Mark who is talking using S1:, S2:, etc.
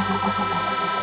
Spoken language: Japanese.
S1: もう。